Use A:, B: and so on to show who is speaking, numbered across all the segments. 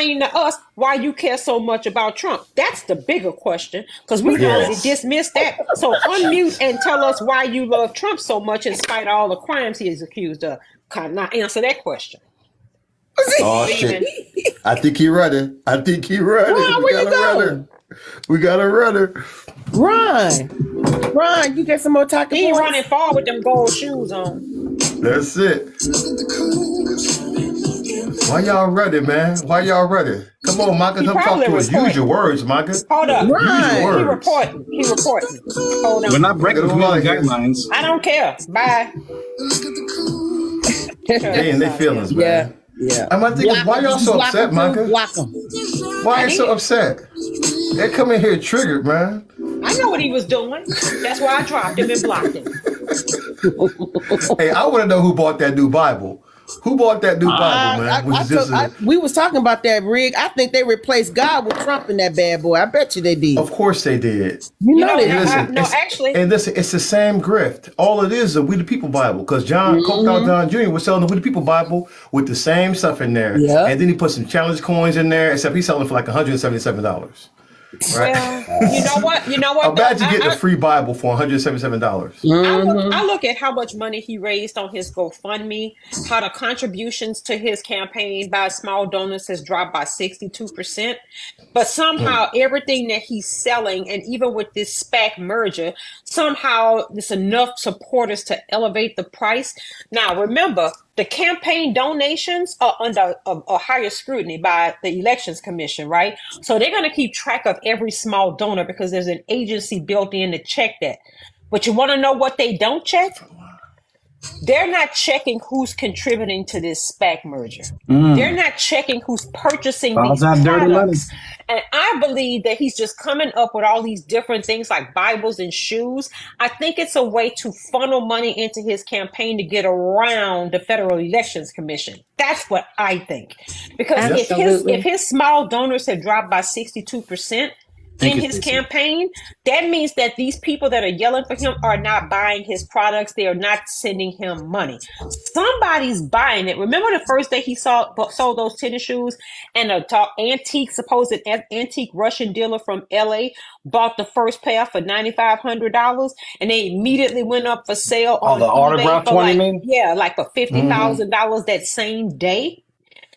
A: explain to us why you care so much about Trump. That's the bigger question because we
B: Yes.
A: already dismissed that. So unmute and tell us why you love Trump so much in spite of all the crimes he is accused of. Can not answer that question.
B: Oh shit! I think he running. I think he running.
C: Ron,
B: we
C: where you
B: got a runner. We got a runner.
C: Ron, Ron, you get some more talking
A: He ain't
C: points?
A: running far with them gold shoes on.
B: That's it. Why y'all ready, man? Why y'all ready? Come on, Micah, come talk to us. Use your words, Micah.
A: Hold up.
C: Right.
A: He
B: Words.
A: reporting. He reporting. Hold
D: We're
A: on.
D: not breaking
B: Look at all
D: community
B: that.
D: guidelines.
A: I don't care. Bye.
B: They in their feelings, man.
C: Yeah, yeah.
B: I'm thinking,
C: Block
B: why
C: 'em.
B: y'all so upset,
C: too.
B: Micah?
C: Block 'em.
B: Why you so upset? They come in here triggered, man.
A: I know what he was doing. That's why I dropped him and blocked him.
B: Hey, I want to know who bought that new Bible. Who bought that new uh, Bible,
C: I-
B: man?
C: I-
B: Was
C: I
B: it just
C: took- I-
B: a-
C: we was talking about that rig. I think they replaced God with Trump in that bad boy. I bet you they did.
B: of course they did.
C: You
A: You
C: know
A: know,
C: they did.
B: Listen,
A: no,
B: it's-
A: actually,
B: And listen, it's the same grift. All it is is a We the People Bible. Because John, Coke Dog mm-hmm. John Jr. was selling the We the People Bible with the same stuff in there.
C: Yeah.
B: And then he put some challenge coins in there, except he's selling for like $177. Right?
A: well, you know what? You know what? though?
B: Imagine
A: I-
B: getting
A: I-
B: a free Bible for $177.
A: I
C: Mm-hmm.
A: look, I look at how much money he raised on his GoFundMe, how the contributions to his campaign by small donors has dropped by 62%. But somehow everything that he's selling, and even with this SPAC merger, somehow there's enough supporters to elevate the price. Now, remember, the campaign donations are under a, a higher scrutiny by the Elections Commission, right? So they're going to keep track of every small donor because there's an agency built in to check that. But you want to know what they don't check? They're not checking who's contributing to this SPAC merger. Mm. They're not checking who's purchasing
D: Follows
A: these
D: that dirty money.
A: products. And I believe that he's just coming up with all these different things like Bibles and shoes. I think it's a way to funnel money into his campaign to get around the Federal Elections Commission. That's what I think. Because if his if his small donors have dropped by 62%, in his campaign, that means that these people that are yelling for him are not buying his products. They are not sending him money. Somebody's buying it. Remember the first day he saw sold those tennis shoes, and a talk, antique supposed antique Russian dealer from L.A. bought the first pair for ninety five hundred dollars, and they immediately went up for sale
D: Oh,
A: on
D: the
A: eBay
D: autographed
A: for
D: one,
A: like
D: mean?
A: yeah, like for fifty dollars that same day.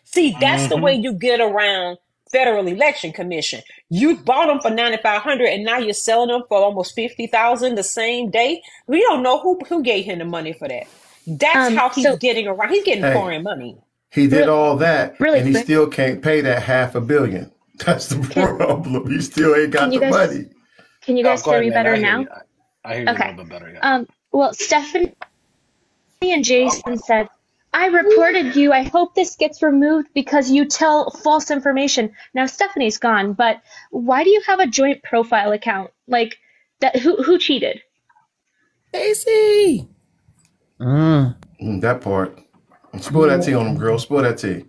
A: See, that's the way you get around Federal Election Commission. You bought them for ninety five hundred, and now you're selling them for almost fifty thousand the same day. We don't know who who gave him the money for that. That's
E: Um,
A: how he's
E: so-
A: getting around. He's getting
B: Hey.
A: foreign money.
B: He did all that,
E: really
B: and he
E: quick.
B: still can't pay that half a billion. That's the problem. He still ain't got
E: Can you
B: the
E: guys-
B: money.
E: Can you
D: Oh,
E: guys
D: go
E: hear
D: ahead,
E: me
D: man.
E: better
D: I hear
E: now?
D: you. I hear you
E: Okay.
D: a little bit better. Yeah.
E: Um, well, Stephanie and Jason said, I reported you. I hope this gets removed because you tell false information. Now Stephanie's gone, but why do you have a joint profile account? Like that who who cheated?
C: Stacy. Mm.
B: Mm, that part. Spill that tea on him, girl. Spill that tea.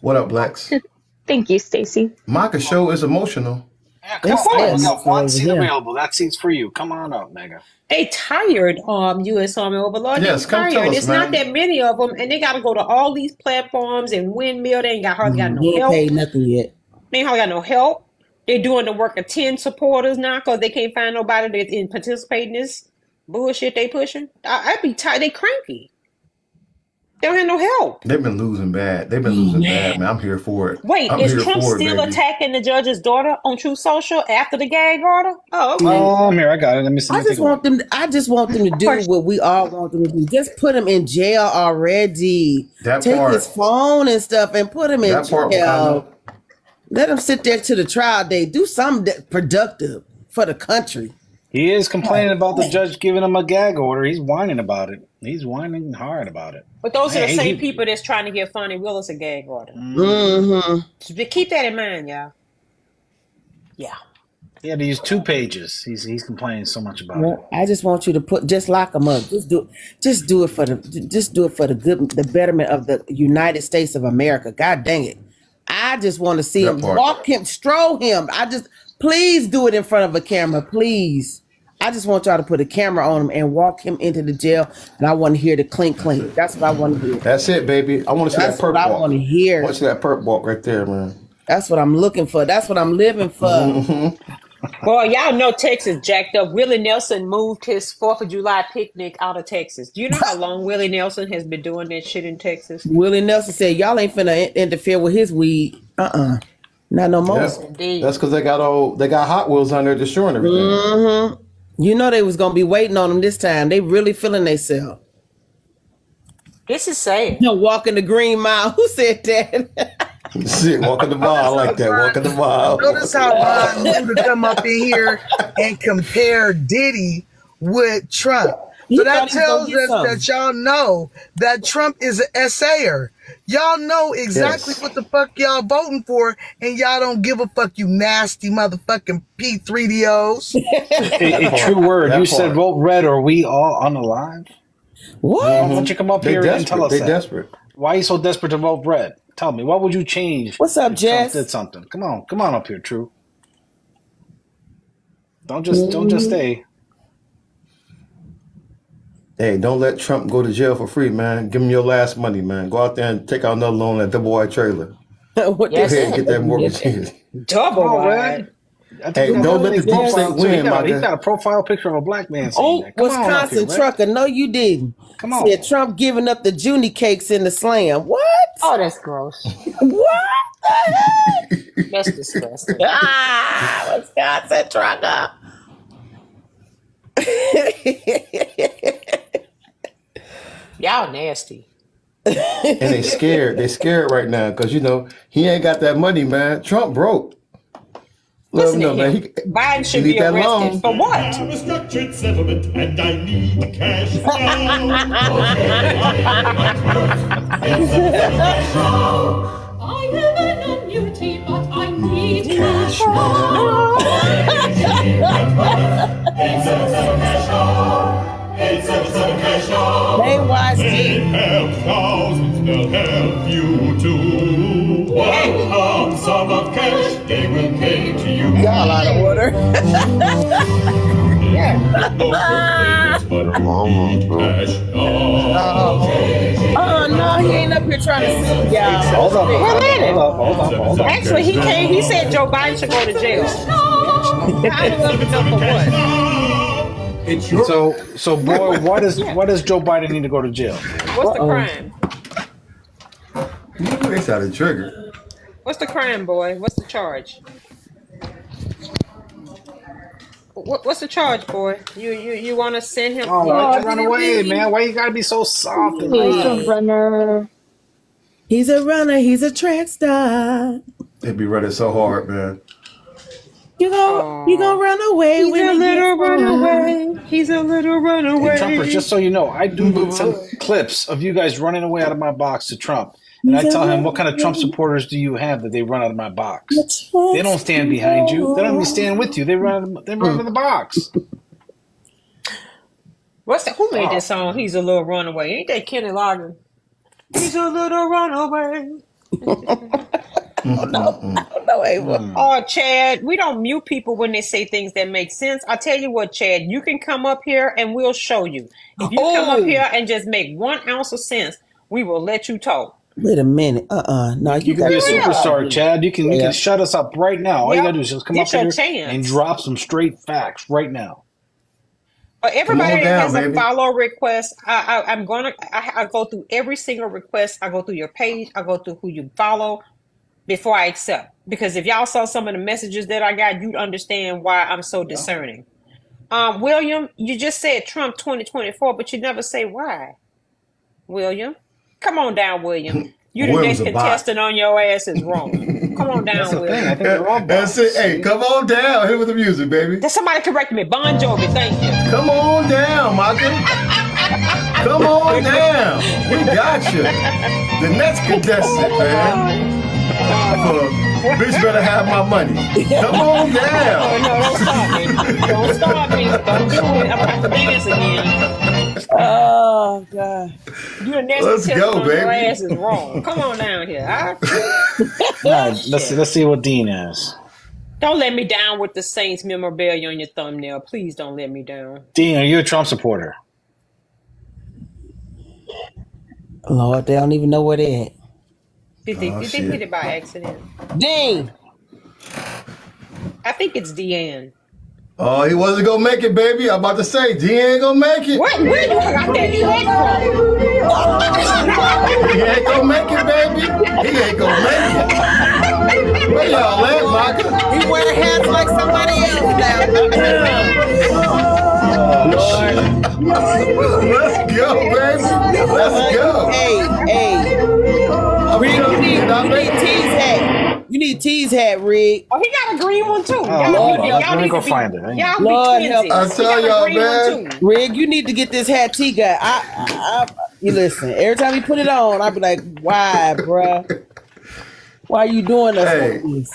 B: What up, Blacks?
E: Thank you, Stacy.
B: Micah show is emotional.
D: Yeah, come
C: Yes,
D: on.
C: yes.
D: We got one seat
C: here.
D: available. That seat's for you. Come on up, Mega.
A: They tired, um, U.S. Army Overlord. They
B: Yes, come tell
A: tired.
B: us,
A: it's
B: man.
A: not that many of them, and they got to go to all these platforms and windmill. They ain't got hardly got no
C: He ain't
A: help.
C: paid nothing yet.
A: They ain't hardly got no help. They're doing the work of ten supporters now because they can't find nobody that's in participating in this bullshit they pushing. I, I'd be tired. They cranky. They don't have no help.
B: They've been losing bad. They've been losing bad, man. I'm here for it.
A: Wait,
B: I'm
A: is Trump
B: for it,
A: still attacking the judge's daughter on Truth Social after the gag order? Oh, okay.
D: Oh, I'm here. I got it. Let me see.
C: I just want them. I just want them to do what we all want them to do. Just put him in jail already.
B: That
C: Take
B: part.
C: his phone and stuff and put him in
B: That part, I
C: jail.
B: know.
C: Let him sit there to the trial day. Do something that productive for the country.
D: He is complaining about the judge giving him a gag order. He's whining about it. He's whining hard about it.
A: But those are the same
D: he-
A: people that's trying to give Fani Willis a gag order.
C: Mm-hmm.
A: So keep that in mind, y'all. Yeah.
D: He had to use two pages. He's he's complaining so much about it.
C: I just want you to put just lock him up. Just do just do it for the just do it for the good the betterment of the United States of America. God dang it. I just want to see
B: That
C: him
B: part.
C: walk him, stroll him. I just please do it in front of a camera, please. I just want y'all to put a camera on him and walk him into the jail, and I want to hear the clink clink. That's what I want to hear.
B: That's it, baby. I want to see
C: That's
B: that perp
C: what I want to hear.
B: want to see that perp walk right there, man.
C: That's what I'm looking for. That's what I'm living for.
B: Mm-hmm.
A: Boy, y'all know Texas jacked up. Willie Nelson moved his Fourth of July picnic out of Texas. Do you know how long Willie Nelson has been doing that shit in Texas?
C: Willie Nelson said, "Y'all ain't finna in- interfere with his weed. Uh uh Not no more.
B: Yeah.
A: Indeed.
B: That's because they got all they got Hot Wheels on there destroying everything.
C: Mm-hmm. You know they was gonna be waiting on them this time. They really feeling they themselves.
A: This is sad.
C: No, walking the green mile. Who said that?
B: Shit, walking the mile. I like that. Walking the mile.
F: Notice how Ron knew to come up in here and compare Diddy with Trump.
C: He
F: So
C: thought
F: that
C: he was gonna
F: tells us
C: something.
F: that y'all know that Trump is an essayer. Y'all know exactly
B: Yes.
F: what the fuck y'all voting for, and y'all don't give a fuck, you nasty motherfucking P3DOs.
D: A, a true word.
B: That
D: You said vote red or we all unalive?
C: What?
D: Why don't you come up
B: They
D: here and tell us
B: They
D: that?
B: desperate.
D: Why are you so desperate to vote red? Tell me, what would you change?
C: What's up,
D: if Trump
C: Jess?
D: did something. Come on, come on up here, True. Don't just don't just mm. stay.
B: Hey, don't let Trump go to jail for free, man. Give him your last money, man. Go out there and take out another loan at Double Wide Trailer.
C: what
B: Go
A: Yes.
B: ahead and get that mortgage.
A: Double
D: Come on,
A: wide.
D: Red. I think
B: Hey,
D: he got
B: don't
D: a
B: let the deep
D: profile,
B: state.
D: He
B: win,
D: got,
B: my
D: he
B: guy.
D: got a profile picture of a black man
C: Oh,
D: that. On
C: Wisconsin
D: here,
C: trucker. No, you didn't.
D: Come on.
C: Said Trump giving up the Junie cakes in the slam. What?
A: Oh, that's gross.
C: What?
A: That's disgusting.
C: ah, Wisconsin trucker.
A: Y'all nasty.
B: and they scared. They scared right now because you know he ain't got that money, man. Trump broke. Let
A: Listen
B: him
A: to
B: know, man. He,
A: Biden should be
B: that
A: arrested
B: alone.
A: for what?
G: have a structured settlement and I need cash now.
H: I am an annuity, but I need cash.
C: Name wise
G: They help thousands, they'll help you too. One lump sum of cash they will pay to you.
C: Y'all out of order.
G: But I need cash. Uh-huh.
C: Oh no, he ain't up here trying to sing, y'all.
D: Hold up,
A: Wait a
D: hold up,
A: minute.
D: hold up, hold up, hold up.
A: Actually, he came. He said Joe Biden should go to jail. Kind of up enough for what?
B: It's your
D: So, so boy, what is what does Joe Biden need to go to jail?
A: What's the crime?
B: they shot a trigger.
A: What's the crime, boy? What's the charge? What, what's the charge, boy? You you you want to send him?
D: Oh,
A: you
D: why you run away, man? Why you gotta be so soft and
E: He's
D: loud?
E: a runner.
C: He's a runner. He's a track star.
B: They'd be running so hard, man.
C: You gon' you gonna run away
A: He's
C: when
A: a little
C: gets hard.
A: runaway. He's a little runaway.
D: Hey, Trumpers, just so you know, I do some clips of you guys running away out of my box to Trump. And I tell him, what kind of Trump supporters do you have that they run out of my box? They don't stand behind you. They don't even stand with you. They run, they run out of the box.
A: What's that? Who made this song? He's a little runaway. Ain't that Kenny Loggins? He's a little runaway.
C: No, Ava.
A: Oh, Chad, we don't mute people when they say things that make sense. I tell you what, Chad, you can come up here and we'll show you. If you come
C: Oh.
A: up here and just make one ounce of sense, we will let you talk.
C: Wait a minute. Uh uh No, you,
D: You can be a
C: gotta-
D: superstar, Chad. You can you can shut us up right now. All you gotta do is just come
A: Get
D: up
A: your
D: here
A: chance.
D: and drop some straight facts right now.
A: But everybody
B: on
A: that
B: down,
A: has a follow request, I, I, I'm gonna, I, I go through every single request. I go through your page. I go through who you follow before I accept. Because if y'all saw some of the messages that I got, you'd understand why I'm so discerning. Um, William, you just said Trump 2024, but you never say why. William, come on down, William. You the next
B: a bot.
A: contestant on your ass is wrong. Come on
D: That's
A: down,
D: the thing. I think they're all
B: That's it. Hey, come on down. Hit with the music, baby.
A: There's somebody correct me. Bon Jovi, thank you.
B: Come on down, Michael. Come on down. We got you. The next contestant, man. For bitch better have my money. Come on
A: Oh,
B: down.
A: no, don't stop me. Don't stop me. Don't do it. I'm about to dance again.
C: Oh god.
A: You the next
B: Let's go,
A: baby. your ass is wrong. Come on down here. All right?
D: All right, let's see, let's see what Dean has.
A: Don't let me down with the Saints memorabilia on your thumbnail. Please don't let me down.
D: Dean, are you a Trump supporter?
C: Lord, they don't even know where they at.
A: Did they,
B: Oh,
A: did they hit it by accident?
C: Dean,
A: I think it's Deanne.
B: Oh, he wasn't gonna make it, baby. I'm about to say, D ain't gonna make it.
A: What? Where you got that head
B: He ain't gonna make it, baby. He ain't gonna make it. Where y'all at, Micah?
C: he wear hats like somebody else now.
B: Lord, Let's go, baby. Let's go.
C: Hey, hey,
B: I'm
C: Rick, you
B: telling
C: need, uh,
B: you,
C: you
B: not
C: need
B: making.
C: T's hat. You need T's hat, Rick.
A: Oh, he got a green one too.
D: Oh,
A: y'all,
C: Lord,
A: need-
C: y'all
A: y'all
D: let me
A: need
D: go
A: to be,
D: find it. Hang
A: Y'all
C: Lord
A: be
C: help-
A: twinsies.
B: I tell y'all, man.
A: too.
C: Rick, you need to get this hat T got. I, I, I, you listen. Every time you put it on, I be like, "Why, bruh? Why are you doing us
B: Hey.
C: like this?"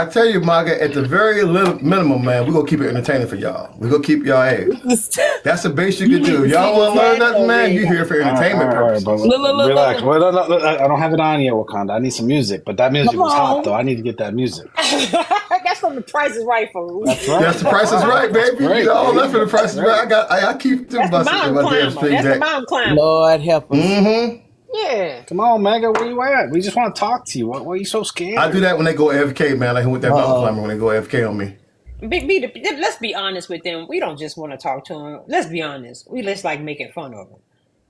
B: I tell you, Micah, at the very little minimum, man, we're gonna keep it entertaining for y'all. We're gonna keep y'all hey. That's the base you can do. Y'all wanna learn nothing, man? You here for entertainment
D: all right,
B: purposes.
D: but
C: Look, look, look,
D: relax.
C: look.
D: Well, no, no, no, I don't have it on yet, Wakanda. I need some music, but that music
C: Come
D: was
C: on.
D: hot, though. I need to get that music.
A: That's from the Price is Right for
D: That's right.
B: That's the price is right, baby.
D: great,
B: you know,
D: baby.
B: left for the price is right. I got I, I keep thinking
A: That's the
B: about something
A: mountain
B: about damn
A: climber.
B: street
A: That's the
B: jack.
A: mountain climber.
C: Lord help us.
B: Mm-hmm.
A: Yeah.
D: Come on, Mega. Where you at? We just want to talk to you. Why, why are you so scared?
B: I do that when they go AFK, man. Like with that mountain
C: Uh-oh.
B: climber when they go AFK on me.
A: Big B, let's be honest with them. We don't just want to talk to them. Let's be honest. We just like making fun of them.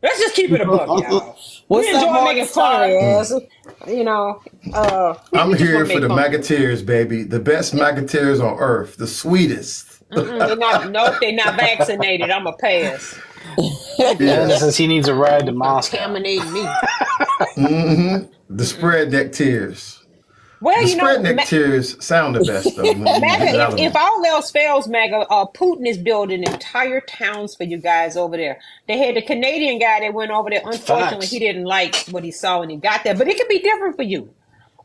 A: Let's just keep it above, y'all.
C: What's
A: we enjoy making fun of us. You know, uh,
B: I'm here for the
A: fun.
B: Magateers, baby. The best Magateers on earth. The sweetest.
A: Mm-mm, they're not, nope, they're not vaccinated. I'm a pass.
D: Amanda
B: Yes.
D: says he needs a ride to Moscow.
A: Contaminating me.
B: Mm-hmm. The spread neck tears.
A: Well,
B: The
A: you know,
B: spread neck
A: Ma-
B: tears sound the best though. when you get it out
A: Maga, if, if all else fails, Maga, uh, Putin is building entire towns for you guys over there. They had the Canadian guy that went over there. Unfortunately,
D: Facts.
A: he didn't like what he saw when he got there, but it could be different for you.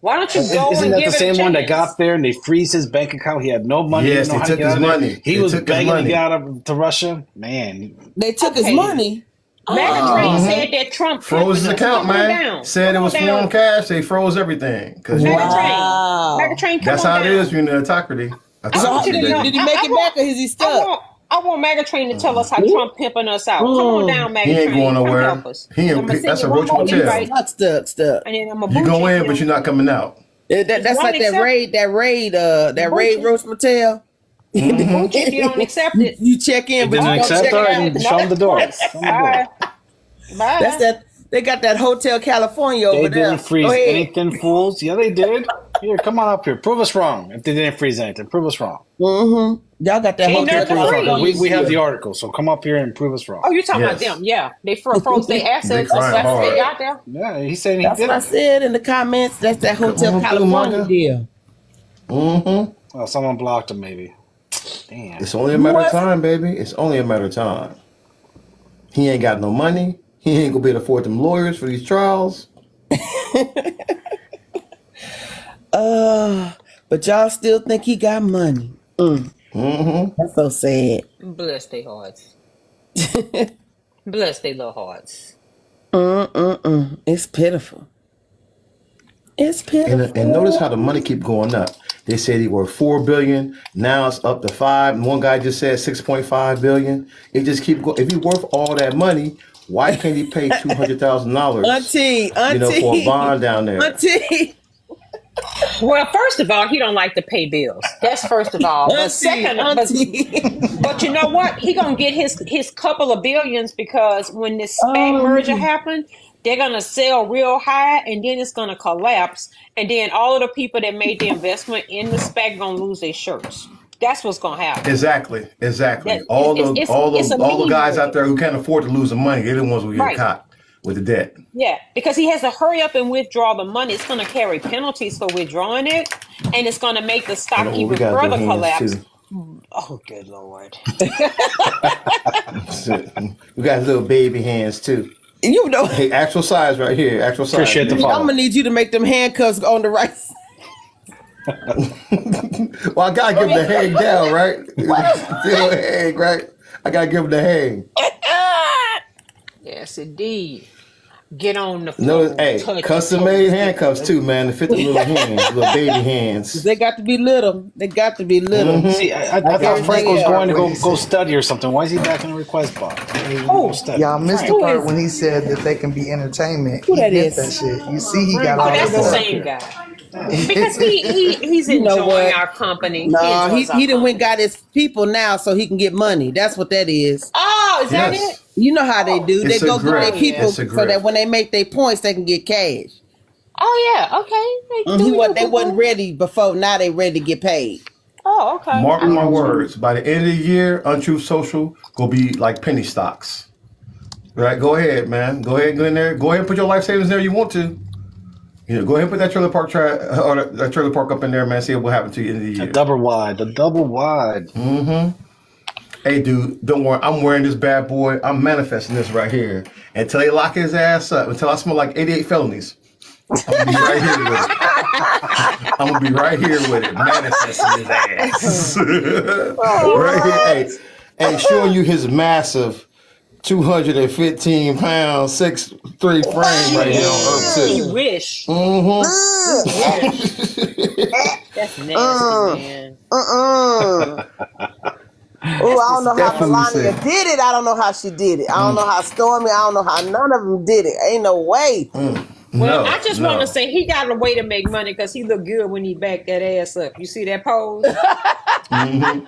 A: Why don't you go
D: Isn't
A: and
D: that
A: give
D: the
A: it a
D: same one that got there and they freeze his bank account? He had no money.
B: Yes,
D: he
B: they took his
D: out of there.
B: money.
D: He was begging to
B: money.
D: get out of to Russia. Man,
C: They took his money.
A: Maga
C: Oh.
A: Train said uh-huh. that Trump
B: Froze his account, man.
A: down.
B: Said
A: Come
B: it was
A: down.
B: foreign cash. They froze everything. 'Cause
A: Maga.
C: Wow.
A: Maga Train, come
B: that's
A: on
B: how it
A: down.
B: is when you're in autocracy.
C: So
A: I want you
C: did,
A: to
C: he,
A: know.
C: did he make
A: I
C: it
A: want-
C: back or is he
A: I
C: stuck?
A: Want, I want Maga Train to tell us how Trump pimping us out. Come on down, Maga
B: He ain't
A: Train.
B: going
A: Come
B: nowhere.
A: help us.
B: He ain't-
A: I'ma
B: that's
A: you
B: a
A: one
B: roach
A: more
B: motel.
A: invite,
C: Stuck, stuck, stuck.
A: And then I'm a
B: You go in, but you're not coming out.
C: That, that- that's like that raid, that raid, uh, that raid
A: Boochie.
C: roast motel.
A: If you don't accept it,
C: you check in,
D: he
C: but you don't
D: accept
C: check
D: her.
C: out.
D: And show him the door. Show him the door.
A: bye. Bye.
C: That's that. They got that Hotel California
D: They
C: over there.
D: They didn't freeze
C: Go ahead.
D: anything, fools. Yeah, they did. Here, come on up here. Prove us wrong. If they didn't freeze anything, prove us wrong.
C: Mm-hmm. Y'all got that
A: Ain't
C: Hotel
A: nothing
D: Prove us
A: free.
D: wrong.
C: California.
D: We, we have the article, so come up here and prove us wrong.
A: Oh, you're talking about them? Yeah, they froze their assets.
B: They
A: That's
B: crying
A: that's what
B: hard.
A: they got there.
D: Yeah, he said he
C: That's
D: did
C: what I said in the comments. That's that Hotel
B: on through,
C: California deal.
B: Mm-hmm.
D: Oh, someone blocked him, maybe. Damn.
B: It's only a matter
C: What?
B: of time, baby. It's only a matter of time. He ain't got no money. He ain't gonna be able to afford them lawyers for these trials.
C: Uh, but y'all still think he got money. Mm,
B: Mm-hmm.
C: that's so sad.
A: Bless their hearts. Bless their little hearts.
C: Mm-mm-mm. It's pitiful. It's pitiful.
B: And, and notice how the money keep going up. They said he worth four billion. Now it's up to five. And one guy just said six point five billion. It just keep going. If he worth all that money, why can't he pay two hundred thousand dollars?
C: Auntie, auntie,
B: You know, for a bond down there.
C: auntie,
A: Well, first of all, he don't like to pay bills. That's first of all. But second, but,
C: auntie.
A: but you know what? He gonna get his his couple of billions because when this SPAC
C: Oh,
A: merger
C: man.
A: happened, they're gonna sell real high, and then it's gonna collapse, and then all of the people that made the investment in the SPAC gonna lose their shirts. That's what's gonna happen.
B: Exactly, exactly.
A: That-
B: all
A: it's-
B: the
A: it's-
B: all
A: it's
B: the
A: a
B: all the guys out there who can't afford to lose the money, they're the ones who get
A: Right.
B: caught with the debt.
A: Yeah, because he has to hurry up and withdraw the money. It's going to carry penalties for withdrawing it, and it's going to make the stock
B: And, oh,
A: even further collapse.
B: too.
A: Oh, good lord!
B: we got little baby hands too.
C: you know,
B: Hey, actual size right here. Actual size.
D: Appreciate the
B: baby.
D: follow.
C: I'm gonna need you to make them handcuffs on the right.
B: Well, I gotta give him the hang down, right? Still hang, right? I gotta give him the hang.
A: Yes, indeed. get on the
B: No,
A: phone.
B: hey, custom made handcuffs too, man. The fifty little hands, little baby hands.
C: They got to be little. They got to be little.
B: Mhm.
D: See, I, I, I
C: That's
D: thought Frank was going to go, go study or something. Why is he back in the request box? He was gonna study.
F: Y'all missed the part when he said that they can be entertainment.
C: Who
F: he
C: that
F: missed that shit. You see, he got
A: Oh,
F: all
A: that's
F: that
A: the same guy. Because he, he he's
C: You know
A: enjoying our company.
C: No, he
A: enjoys our
C: he done went got his people now so he can get money. That's what that is.
A: Oh, is that
B: Yes.
A: it?
C: You know how they do. They
B: It's a
C: go get their people so that when they make their points, they can get cash.
A: Oh yeah. Okay. They
C: And he
A: do
C: was
A: it.
C: they wasn't ready before. Now they ready to get paid.
A: Oh, okay.
B: Mark my words. By the end of the year, Untruth Social will be like penny stocks. Right? Go ahead, man. Go ahead, go in there. Go ahead and put your life savings there. You want to. You know, go ahead and put that trailer park tra- or that- that trailer park up in there, man. See what happens to you in the
D: The
B: year.
D: double wide, the double wide.
B: Mm-hmm. Hey, dude, don't worry. I'm wearing this bad boy. I'm manifesting this right here until they lock his ass up. Until I smell like 88 felonies. I'm gonna be right here with it. I'm gonna be right here with it, manifesting his ass. right here, hey, hey, showing you his massive 215 pound six three frame right here on Earth
A: You
B: too.
A: wish.
B: Mm-hmm.
A: That's nasty,
C: Uh.
A: man.
C: Uh-uh. Oh, I don't know how Melania
B: said.
C: did it. I don't know how she did it. I don't know how Stormy. I don't know how none of them did it. Ain't no way.
B: Mm.
A: Well,
B: No,
A: I just
B: no.
A: want to say he got a way to make money because he look good when he back that ass up. You see that pose?
B: Mhm.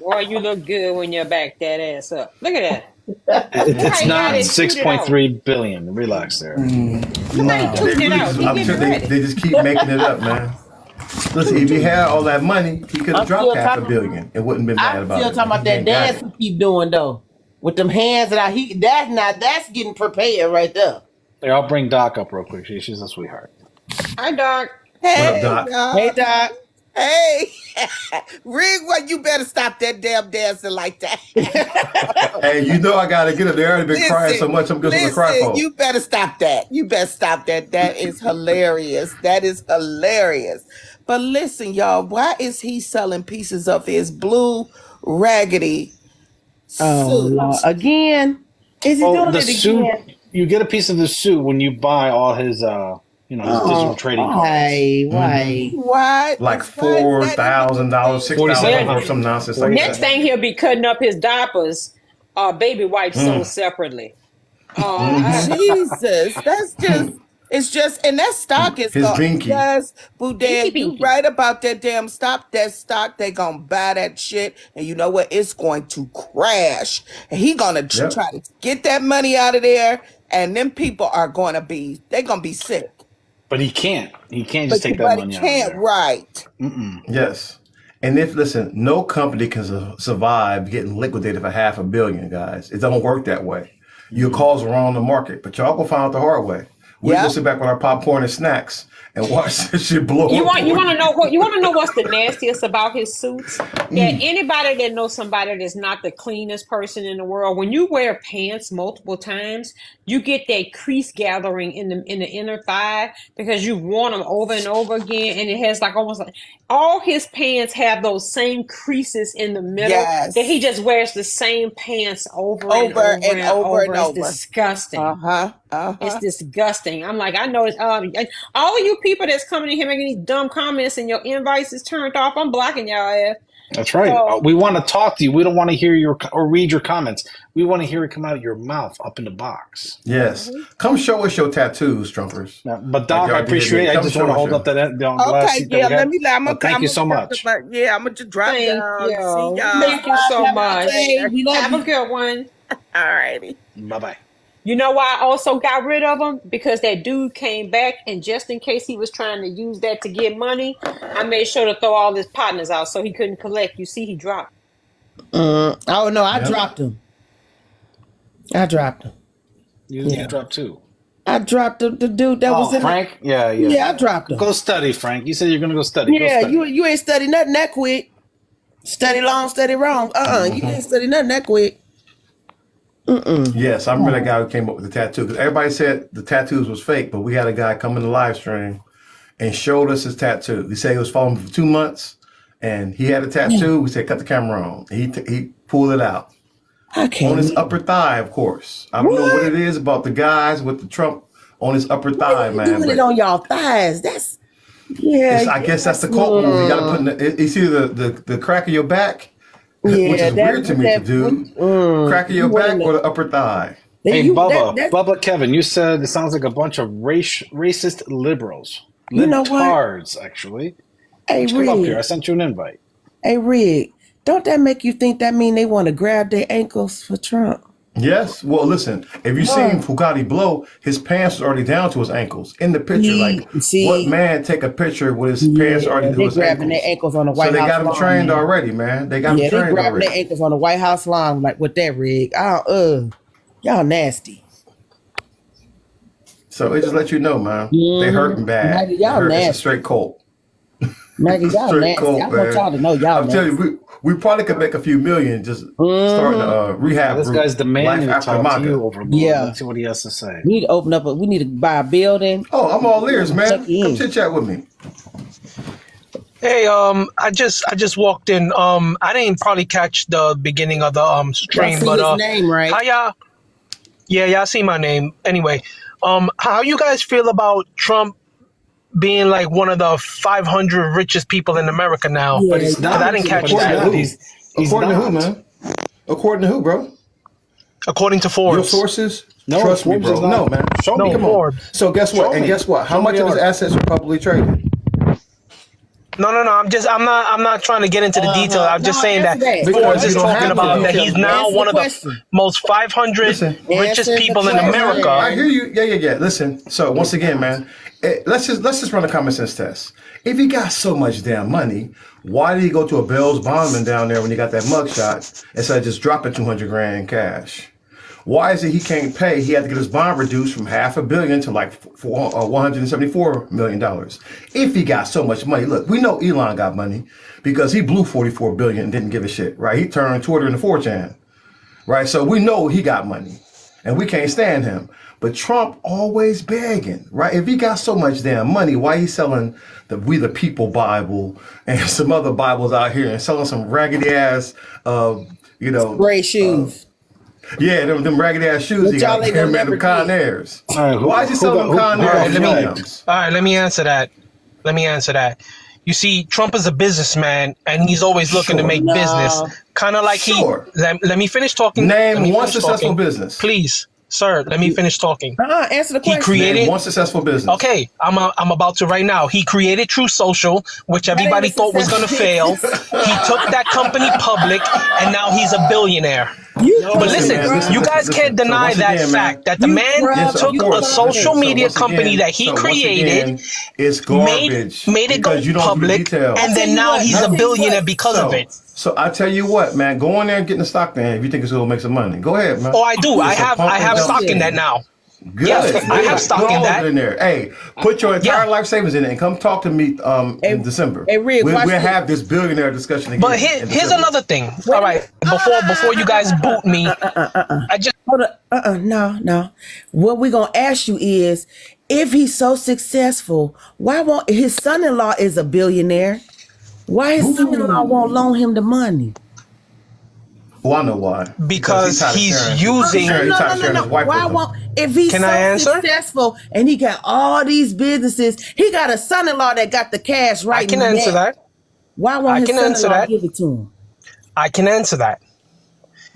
A: Boy, you look good when you back that ass up. Look at that.
D: It, it's not
A: it,
D: six point three billion. Relax there. Mm.
A: Somebody
B: They,
A: tweeted it out.
B: I'm sure they, they just keep making it up, man. Listen, if he had all that money, he could
C: I'm
B: have dropped
C: still
B: half a billion It wouldn't have been mad
C: I'm
B: about
C: still
B: it.
C: talking about that dance
B: it.
C: he keep doing though. With them hands that I he that's not that's getting prepared right there.
D: Here, I'll bring Doc up real quick. She, she's a sweetheart.
A: Hi, Doc.
C: Hey,
B: Doc?
C: Hey Doc. Hey, Rig, well, you better stop that damn dancing like that.
B: Hey, you know I gotta get it. They already been crying so much. I'm just gonna cry
C: listen,
B: for.
C: you better stop that. You better stop that. That is hilarious. That is hilarious. But listen, y'all, why is he selling pieces of his blue raggedy
I: Oh,
C: suit?
I: Lord. Again? Is he
D: Oh,
I: doing
D: the
I: it
D: suit.
I: again?
D: You get a piece of the suit when you buy all his, uh, you know, his digital trading cards.
I: Why? Why?
C: Why?
B: like
C: why is
B: four
C: that
B: thousand dollars, six thousand dollars, or some nonsense like
A: Next
B: that.
A: thing he'll be cutting up his diapers, uh, baby wipes
B: Mm.
A: sold separately. Oh,
B: Mm-hmm.
C: Jesus, that's just it's just and that stock is
B: His
C: going
B: binky.
C: yes, Boudin,
A: Binky
C: you right about that damn stock. That stock, they gonna buy that shit, and you know what? It's going to crash. And he gonna tr-
B: Yep.
C: try to get that money out of there, and them people are gonna be they gonna be sick.
D: But he can't. He can't
C: But,
D: just take that
C: but
D: money
C: he
D: out. of
C: can't,
D: there.
C: right?
D: Mm-mm.
B: Yes. And if listen, no company can su- survive getting liquidated for half a billion, guys. It don't work that way. Your mm-hmm. calls are on the market, but y'all gonna find out the hard way. We
C: Yeah.
B: gonna sit back with our popcorn and snacks and watch this shit blow.
A: You want you want to know what you want to know what's the nastiest about his suits? That
B: Mm.
A: anybody that knows somebody that's not the cleanest person in the world, when you wear pants multiple times, you get that crease gathering in the in the inner thigh because you've worn them over and over again, and it has like almost like all his pants have those same creases in the middle
C: Yes.
A: that he just wears the same pants over, and
C: Over
A: over
C: and
A: and,
C: over
A: over.
C: and
A: It's disgusting.
C: Uh huh. Uh
A: It's disgusting. I'm like, I know it's um all of you people that's coming in here making these dumb comments and your invites is turned off. I'm blocking y'all ass.
D: That's right.
A: So-
D: Uh, we want to talk to you. We don't want to hear your or read your comments. We want to hear it come out of your mouth up in the box.
B: Yes. Come show us your tattoos, Trumpers.
D: Now, but Doc,
B: y'all
D: I appreciate it. I just want to hold
B: your-
D: up that that glass
C: Okay,
D: seat that
C: yeah.
D: we.
C: Let me. I'm
D: But
C: gonna.
D: thank you so much.
C: Yeah, I'm gonna just drop
A: Thank
C: down.
A: you.
C: See y'all.
A: Thank you so much.
C: We love
A: Have a good one.
C: All righty.
D: Bye bye.
A: You know why I also got rid of him? Because that dude came back and just in case he was trying to use that to get money, I made sure to throw all his partners out so he couldn't collect. You see, he dropped.
C: Mm, oh no, I
B: Yep.
C: dropped him. I dropped him.
D: You,
C: Yeah.
D: you dropped two.
C: I dropped the, the dude that was
D: Oh,
C: in.
D: Frank? Yeah, yeah.
C: Yeah, I dropped him.
D: Go study, Frank. You said you're going to go study. Go
C: Yeah,
D: study.
C: you you ain't study nothing that quick. Study long, study wrong. Uh uh you ain't study nothing that quick. Mm-mm.
B: Yes, I remember that guy who came up with the tattoo because everybody said the tattoos was fake, but we had a guy come in the live stream and showed us his tattoo. He said he was following for two months and he had a mm. tattoo. We said cut the camera on. He t- he pulled it out.
C: Can't.
B: on his upper thigh, of course. I don't know what it is about the guys with the Trump on his upper thigh, man.
C: doing
B: but
C: it on y'all thighs. That's yeah.
B: I guess that's the cult move. You gotta put in the, it- it's either the, the crack of your back, which is
C: that-
B: weird to me to
C: that-
B: do.
C: mm,
B: crack of your
C: you
B: back
C: wanna-
B: or the upper thigh.
D: Hey,
C: you-
D: Bubba,
C: that- that-
D: Bubba, Kevin, you said it sounds like a bunch of race, racist liberals.
C: You know what?
D: Libtards, actually.
C: Hey,
D: Come up
C: Rig.
D: here. I sent you an invite.
C: Hey, Rig. Don't that make you think that mean they want to grab their ankles for Trump?
B: Yes. Well, listen. If you seen Fugatti blow, his pants was already down to his ankles in the picture.
C: See-
B: like,
C: see?
B: what man take a picture with his pants already to
C: they
B: his
C: grabbing
B: ankles?
C: their ankles on the White
B: so they
C: House
B: got him
C: lawn,
B: trained
C: man.
B: already, man. They got
C: Yeah,
B: him
C: they grabbing
B: already.
C: their ankles on the White House lawn like with that rig. Oh, uh, y'all nasty.
B: So it just let you know, man. They
C: Mhm.
B: hurting bad.
C: Maggie, y'all
B: hurt- It's a
C: nasty.
B: straight cold.
C: Maggie, y'all
B: Straight
C: nasty.
B: cult,
C: I want y'all to know y'all
B: I'm
C: nasty.
B: telling you, we, we probably could make a few million just starting a uh, rehab.
D: This guy's demanding to
B: Life After
D: talk to you over Blue.
C: Yeah.
D: Let's see what he has to say.
C: We need to open up a. We need to buy a building.
B: Oh, I'm all ears, man.
C: Check.
B: Come chit chat with me.
J: Hey, um, I just I just walked in. Um, I didn't probably catch the beginning of the um stream, but
C: his
J: uh,
C: name right?
J: how y'all? Yeah, y'all see my name. Anyway, um, how you guys feel about Trump being like one of the 500 richest people in America now?
C: Yeah,
J: but
C: he's
J: it's, 'cause I didn't catch
B: According to
J: that.
B: who?
D: He's- he's
B: According to who, man? According to who, bro?
J: According to Forbes.
B: Your
J: Forbes.
B: sources?
D: No,
B: Trust me, bro.
D: not.
B: No, man.
D: Show
J: No,
D: me.
B: Come on. So guess what?
D: Show
B: and
D: me.
B: guess what? How
D: Show
B: much of his
D: art.
B: assets are publicly traded?
J: No, no, no. I'm just I'm not I'm not trying to get into the
C: Uh-huh.
J: details. I'm just
C: No,
J: saying that
C: that.
J: Forbes is talking about that he's now
C: Answer
J: one of
C: the
J: the most 500
B: Listen.
J: richest people in. America.
B: I hear you. Yeah, yeah, yeah. Listen. So once again, man, let's just let's just run a common sense test. If he got so much damn money, why did he go to a Bell's Bondman down there when he got that mugshot instead of just dropping two hundred grand cash? Why is it he can't pay? He had to get his bond reduced from half a billion to like four, uh, 174 million dollars. If he got so much money, look, we know Elon got money because he blew 44 billion and didn't give a shit, right? He turned Twitter into 4chan, right? So we know he got money and we can't stand him. But Trump always begging, right? If he got so much damn money, why he selling the We the People Bible and some other Bibles out here and selling some raggedy ass, uh, you know,
C: Gray shoes.
B: yeah, them, them raggedy ass shoes he
C: Which y'all
B: got
C: ain't
B: him
C: gonna
B: and them
C: never
B: Con. Airs.
D: All right,
B: Why is he
D: who
B: selling
D: got-
B: them Con Airs?
J: All right,
B: and
J: let me-
B: Williams?
J: All right, let me answer that. Let me answer that. You see, Trump is a businessman, and he's always looking to make
C: No.
J: business. Kind of like
B: Sure.
J: he. Let, let me finish talking.
B: Name
J: me
B: one successful
J: talking.
B: business.
J: please, sir. Let me finish talking.
C: Uh-uh, answer the question.
J: He
C: question.
J: created-
B: Name one successful business.
J: Okay, I'm a, I'm about to right now. He created Truth Social, which
C: ain't
J: everybody thought was going to fail. he took that company public, and now he's a billionaire.
C: You
J: But
B: Listen,
J: listen,
B: man, listen,
J: you guys
B: listen.
J: can't deny
B: once
J: that
B: again, man,
J: fact that the man
C: grab
B: Yes,
J: took a social media
B: once
J: company
B: again-
J: that he
B: so
J: created,
B: again, it's
J: made
B: garbage
J: made it go
B: because you don't read the
J: public, and then now he's a billionaire because
B: so,
J: of it.
B: So I tell you what, man, go in there and get in the stock, man. If you think it's gonna make some money, go ahead, man.
J: Oh, I do. I
B: It's a
J: have I have stock in that now.
B: Good.
J: Yes, I have stock
B: Put
J: in that.
B: in there. Hey, put your entire
J: Yeah.
B: life savings in it and come talk to me um, in
C: Hey,
B: December.
C: hey, Rick,
B: we'll,
C: watch
B: we'll have this billionaire discussion again.
J: But here, here's another thing. All right, before before you guys uh, uh, uh, boot me, I just
C: Hold on. Uh-uh, no, no. What we're gonna ask you is if he's so successful, why won't his son-in-law is a billionaire? Why his son-in-law won't loan him the money?
B: Well, I know why.
J: Because
B: tired of
J: he's using-
B: sharing-
C: no, no, no, no. Why
B: with
C: won't if he's
J: Can
C: so
J: I answer?
C: successful and he got all these businesses, he got a son-in-law that got the cash right.
J: I can answer
C: neck.
J: that.
C: Why won't
J: I
C: his
J: can answer
C: son-in-law
J: that.
C: give it to him?
J: I can answer that.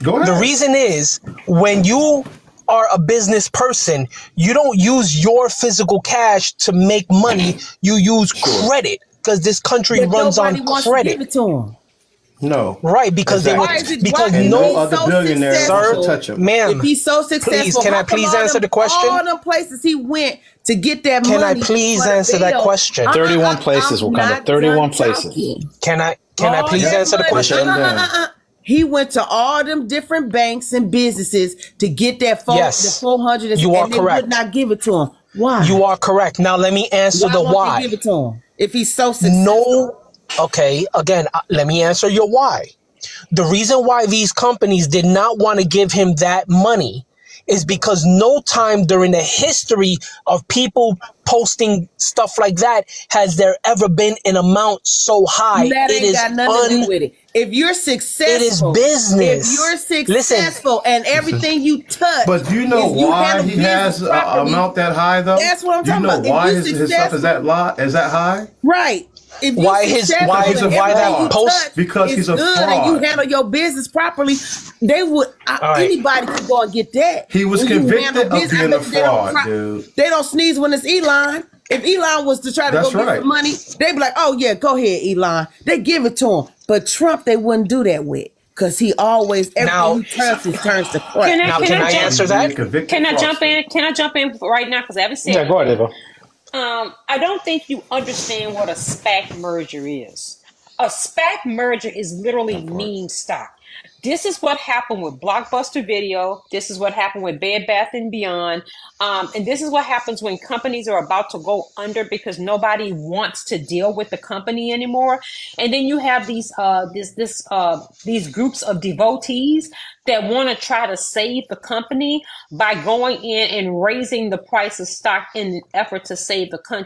B: Go ahead.
J: The reason is when you are a business person, you don't use your physical cash to make money. You use credit because this country
C: But
J: runs
C: nobody
J: on
C: wants to give
J: credit.
C: it to him.
B: no.
J: Right, because they
B: Exactly.
J: were
C: Why is it-
J: because
B: And no
J: no
B: other
C: so
B: billionaire
C: successful?
B: will touch him.
J: ma'am.
C: If he's so successful,
J: can I please answer
C: them-
J: the question?
C: All the places he went to get that money.
J: Can I please answer that question?
C: Uh-uh,
D: 31
C: uh-uh,
D: places,
C: I'm
D: Wakanda,
C: not
D: 31 places.
C: talking.
J: Can I can I please
C: that
J: answer the question?
C: Uh-uh, uh-uh. He went to all them different banks and businesses to get that four,
J: Yes.
C: the four hundred,
J: You are
C: and they
J: correct.
C: would not give it to him. Why?
J: You are correct. Now let me answer
C: why
J: the why.
C: give it to him if he's so successful?
J: No. Okay. Again, uh, let me answer your why. The reason why these companies did not want to give him that money is because no time during the history of people posting stuff like that has there ever been an amount so high.
C: That
J: it
C: ain't
J: is
C: got nothing to do with it. If you're successful, it is
J: business.
C: If you're
J: Listen.
C: successful and everything you touch,
B: But do you know
C: if you
B: why he
C: business
B: has a
C: properly-
B: amount that high though?
C: That's what I'm
B: Do you
C: talking
B: know
C: about. If
B: why his, his stuff is that lot is that high?
C: Right. If
J: Why his- why-
C: and
J: why that
C: everything
J: post-
B: Because he's a
C: good and you handle your business properly, they would uh,
J: All right.
C: anybody could go and get that.
B: He was
C: When
B: convicted of
C: business,
B: being a
C: bet they don't
B: fraud, dude.
C: They don't sneeze when it's Elon. If Elon was to try to
B: That's
C: go get
B: right.
C: some money, they'd be like, "Oh yeah, go ahead, Elon." They give it to him, but Trump they wouldn't do that with because he always everything
J: Now-
C: he turns he turns to crap.
A: Can I,
J: Now,
A: can
J: can
A: I,
J: I
A: jump,
J: answer that?
A: Can I jump in? Can I jump in right now? Because I haven't said
D: Yeah, go ahead, Ava.
A: Um, I don't think you understand what a SPAC merger is. A SPAC merger is literally meme stock. This is what happened with Blockbuster Video. This is what happened with Bed Bath and Beyond. Um, and this is what happens when companies are about to go under because nobody wants to deal with the company anymore. And then you have these uh, this this uh, these groups of devotees that want to try to save the company by going in and raising the price of stock in an effort to save the country.